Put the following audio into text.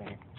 Right.